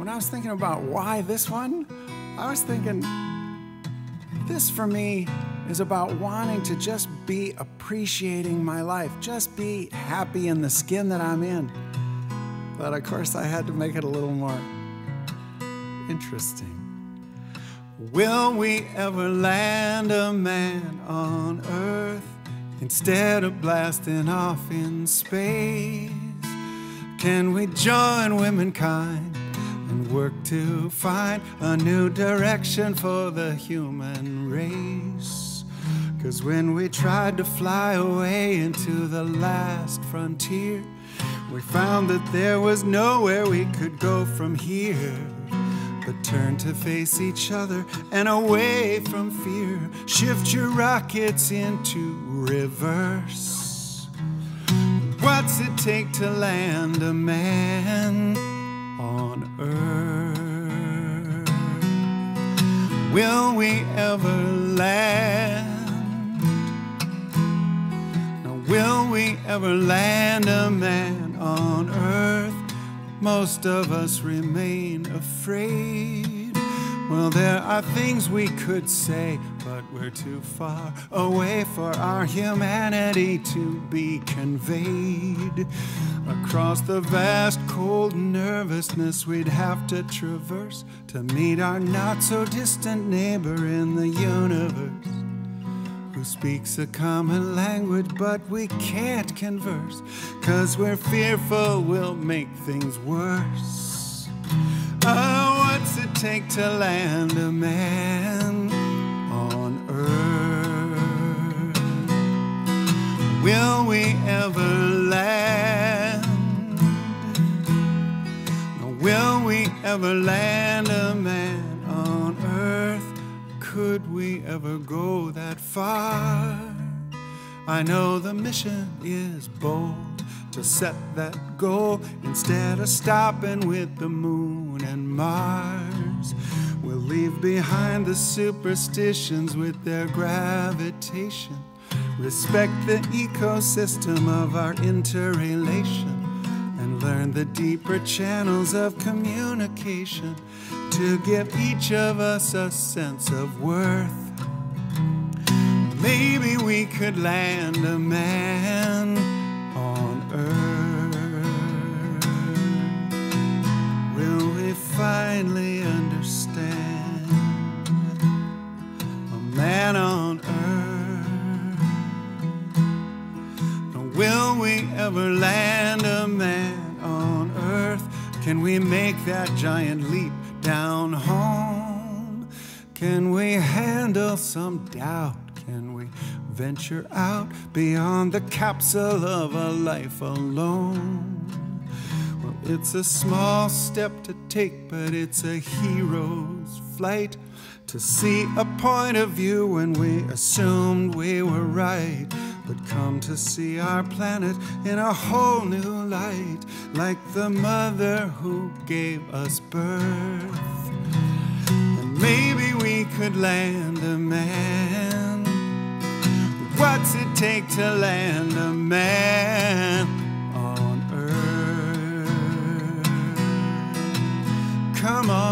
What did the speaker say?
when I was thinking about why this one, I was thinking this for me is about wanting to just be appreciating my life, just be happy in the skin that I'm in. But of course, I had to make it a little more interesting. Will we ever land a man on Earth instead of blasting off in space? Can we join womankind and work to find a new direction for the human race? Cause when we tried to fly away into the last frontier, we found that there was nowhere we could go from here but turn to face each other and away from fear. Shift your rockets into reverse. What's it take to land a man on earth? Will we ever land? Now, will we ever land a man on earth? Most of us remain afraid. Well, there are things we could say, but we're too far away for our humanity to be conveyed. Across the vast cold nervousness we'd have to traverse to meet our not so distant neighbor in the universe who speaks a common language, but we can't converse, cause we're fearful we'll make things worse. Oh, what's it take to land a man ever land a man on earth? Could we ever go that far? I know the mission is bold to set that goal instead of stopping with the moon and Mars. We'll leave behind the superstitions with their gravitation. Respect the ecosystem of our interrelation learn the deeper channels of communication to give each of us a sense of worth. Maybe we could land a man on earth. Will we finally understand a man on earth? Or will we ever land a man? Can we make that giant leap down home? Can we handle some doubt? Can we venture out beyond the capsule of a life alone? Well, it's a small step to take, but it's a hero's flight to see a point of view when we assumed we were right, but come to see our planet in a whole new light, like the mother who gave us birth. And maybe we could land a man. What's it take to land a man on earth? Come on